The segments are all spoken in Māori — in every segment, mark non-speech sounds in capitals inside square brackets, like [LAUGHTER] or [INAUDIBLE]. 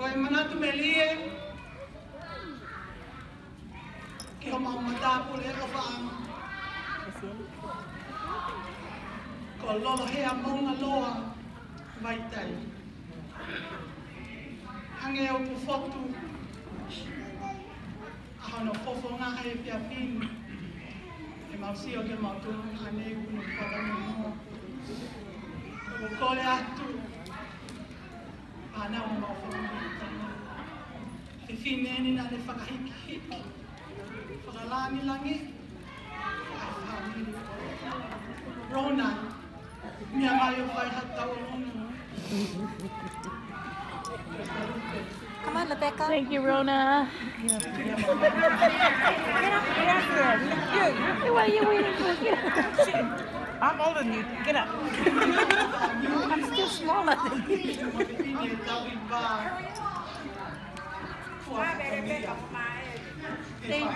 Ko e manatu me lie. Ke o mau mata pule o whaama. Ko lolo hea maunga loa mai tai. Hange o pu fotu. Aho no fofo nga hae pia pinu. Ke mau si o ke mau tunu hanei unu kwa tamu mua. Ko kole atu. Ko kole atu. Come on, Thank you, Rona. get up, get up here. you you what are you waiting for? [LAUGHS] I'm older than you. Get up. [LAUGHS] you're smaller than me. Thank you. Thank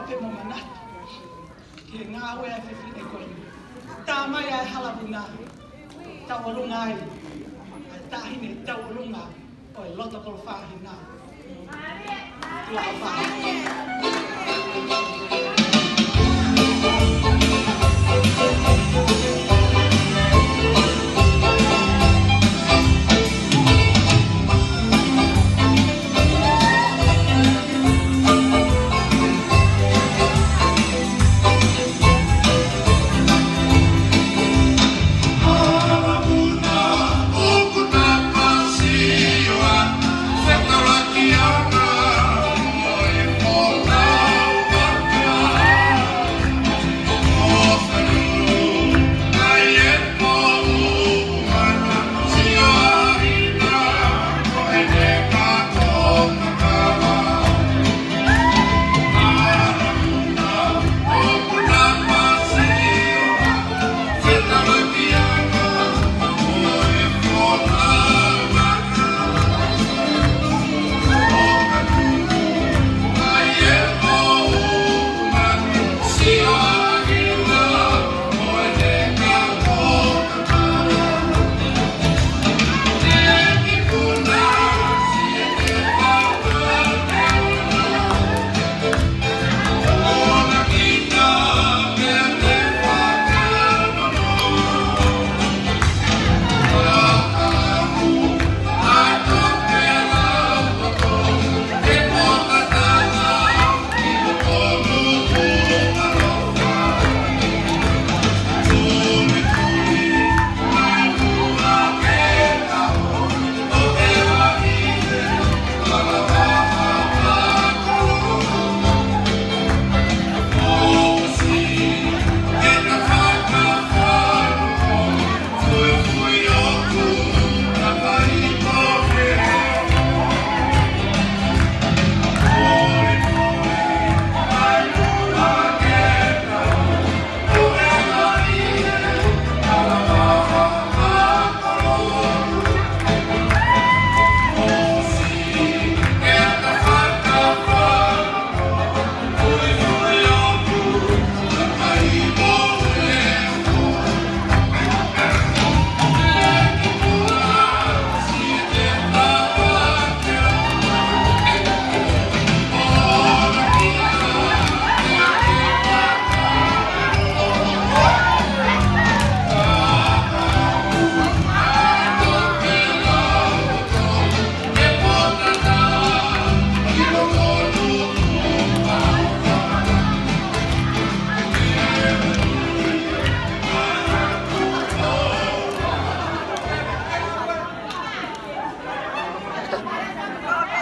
you ke ngā hoi a whiwhi e koe. Tā mai ai halawina, tau arunga ai, ai tāhine tau arunga o i e lota kolo whāhi nā. Tua whāhi. Tua whāhi.